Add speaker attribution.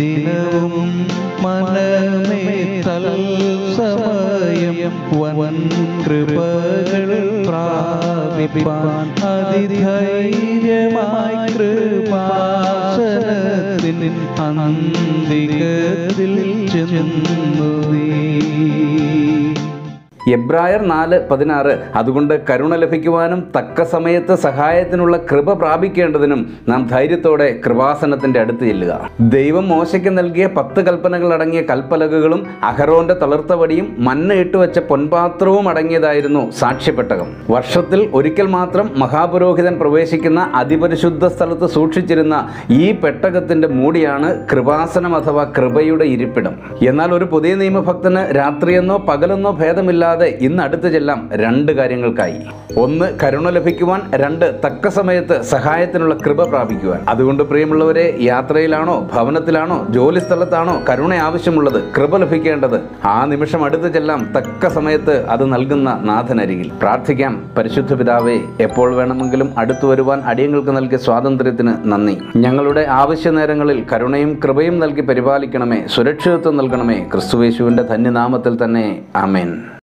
Speaker 1: ദിനവും മനമേ തൽസമയം വൻ കൃപകൾ പ്രാപിപ്പാൻ അതിധൈര്യമായി കൃപാസനത്തിൻ അനന്തികത്തിൽ ചെന്നു നീ.
Speaker 2: എബ്രായർ നാല് പതിനാറ് അതുകൊണ്ട് കരുണ ലഭിക്കുവാനും തക്ക സമയത്ത് സഹായത്തിനുള്ള കൃപ പ്രാപിക്കേണ്ടതിനും നാം ധൈര്യത്തോടെ കൃപാസനത്തിന്റെ അടുത്ത് ചെല്ലുക. ദൈവം മോശയ്ക്ക് നൽകിയ പത്ത് കൽപ്പനകൾ അടങ്ങിയ കൽപ്പലകകളും അഹറോന്റെ തളർത്ത വടിയും മണ്ണ് ഇട്ടുവെച്ച പൊൻപാത്രവും അടങ്ങിയതായിരുന്നു സാക്ഷ്യപ്പെട്ടകം വർഷത്തിൽ ഒരിക്കൽ മാത്രം മഹാപുരോഹിതൻ പ്രവേശിക്കുന്ന അതിപരിശുദ്ധ സ്ഥലത്ത് സൂക്ഷിച്ചിരുന്ന ഈ പെട്ടകത്തിന്റെ മൂടിയാണ് കൃപാസനം അഥവാ കൃപയുടെ ഇരിപ്പിടം. എന്നാൽ ഒരു പുതിയ നിയമഭക്തന് രാത്രിയെന്നോ പകലെന്നോ ഭേദമില്ലാതെ ഇന്ന് അടുത്ത് ചെല്ലാം രണ്ട് കാര്യങ്ങൾക്കായി. ഒന്ന് കരുണ ലഭിക്കുവാൻ രണ്ട് തക്ക സമയത്ത് സഹായത്തിനുള്ള കൃപ പ്രാപിക്കുവാൻ. അതുകൊണ്ട് പ്രിയമുള്ളവരെ യാത്രയിലാണോ ഭവനത്തിലാണോ ജോലി സ്ഥലത്താണോ കരുണ ആവശ്യമുള്ളത് കൃപ ലഭിക്കേണ്ടത് ആ നിമിഷം അടുത്ത് ചെല്ലാം തക്ക സമയത്ത് അത് നൽകുന്ന നാഥനരികിൽ. പ്രാർത്ഥിക്കാം. പരിശുദ്ധ പിതാവേ എപ്പോൾ വേണമെങ്കിലും അടുത്തു വരുവാൻ അടിയങ്ങൾക്ക് നൽകിയ സ്വാതന്ത്ര്യത്തിന് നന്ദി. ഞങ്ങളുടെ ആവശ്യ നേരങ്ങളിൽ കരുണയും കൃപയും നൽകി പരിപാലിക്കണമേ സുരക്ഷിതത്വം നൽകണമേ. ക്രിസ്തുവേശുവിന്റെ ധന്യനാമത്തിൽ തന്നെ. ആമേൻ.